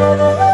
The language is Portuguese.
Música